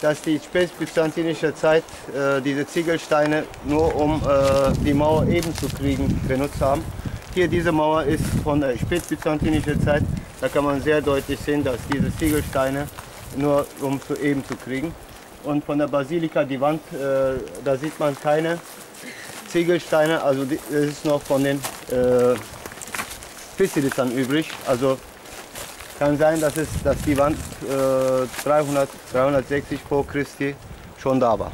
dass die spätbyzantinische Zeit äh, diese Ziegelsteine nur um äh, die Mauer eben zu kriegen benutzt haben. Hier diese Mauer ist von der spätbyzantinischen Zeit. Da kann man sehr deutlich sehen, dass diese Ziegelsteine nur um zu eben zu kriegen. Und von der Basilika die Wand, äh, da sieht man keine Ziegelsteine, also das ist noch von den äh, Pisilizern übrig. Also kann sein, dass, es, dass die Wand äh, 300, 360 vor Christi schon da war.